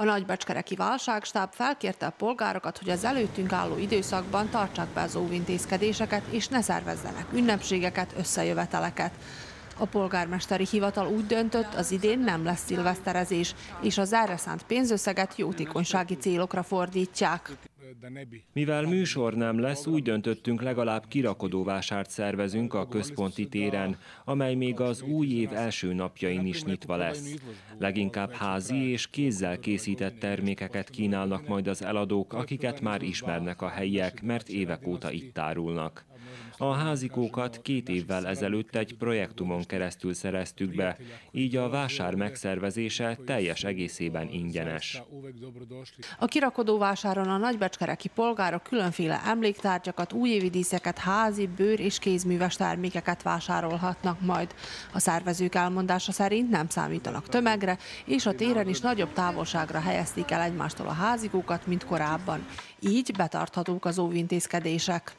A nagybecskereki válságstáb felkérte a polgárokat, hogy az előttünk álló időszakban tartsák be az óvintézkedéseket, és ne szervezzenek ünnepségeket, összejöveteleket. A polgármesteri hivatal úgy döntött, az idén nem lesz szilveszterezés, és az erre szánt pénzösszeget jótékonysági célokra fordítják. Mivel műsor nem lesz, úgy döntöttünk legalább kirakodóvásárt szervezünk a központi téren, amely még az új év első napjain is nyitva lesz. Leginkább házi és kézzel készített termékeket kínálnak majd az eladók, akiket már ismernek a helyiek, mert évek óta itt árulnak. A házikókat két évvel ezelőtt egy projektumon keresztül szereztük be, így a vásár megszervezése teljes egészében ingyenes. A kirakodóvásáron a nagybecskereki polgárok különféle emléktárgyakat, újévi díszeket, házi, bőr és kézműves termékeket vásárolhatnak majd. A szervezők elmondása szerint nem számítanak tömegre, és a téren is nagyobb távolságra helyezték el egymástól a házikókat, mint korábban. Így betarthatók az óvintézkedések.